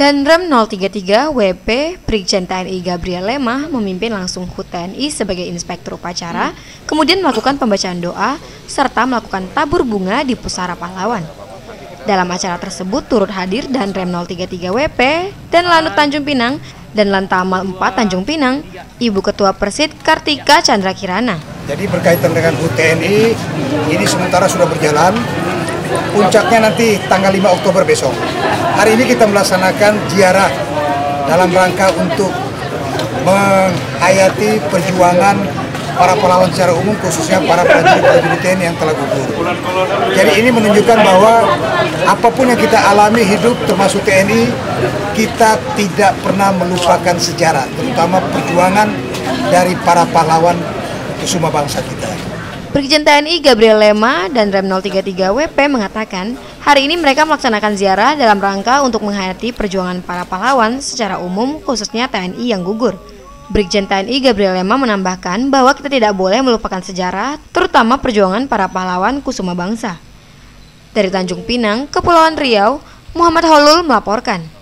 Dan Rem 033 WP Brigjen TNI Gabriel Lemah memimpin langsung HUT TNI sebagai inspektur upacara, kemudian melakukan pembacaan doa, serta melakukan tabur bunga di Pusara Pahlawan. Dalam acara tersebut turut hadir dan Rem 033 WP dan Lanut Tanjung Pinang dan Lantamal 4 Tanjung Pinang, Ibu Ketua Persid Kartika Chandra Kirana. Jadi berkaitan dengan HUT TNI, ini sementara sudah berjalan, puncaknya nanti tanggal 5 Oktober besok. Hari ini kita melaksanakan ziarah dalam rangka untuk menghayati perjuangan para pahlawan secara umum khususnya para prajurit-prajurit TNI yang telah gugur. Jadi ini menunjukkan bahwa apa pun yang kita alami hidup termasuk TNI kita tidak pernah melupakan sejarah terutama perjuangan dari para pahlawan kusuma bangsa kita. Brigjen TNI Gabriel Lema dan Rem 033 WP mengatakan, hari ini mereka melaksanakan ziarah dalam rangka untuk menghayati perjuangan para pahlawan secara umum khususnya TNI yang gugur. Brigjen TNI Gabriel Lema menambahkan bahwa kita tidak boleh melupakan sejarah, terutama perjuangan para pahlawan kusuma bangsa. Dari Tanjung Pinang, Kepulauan Riau, Muhammad Holul melaporkan.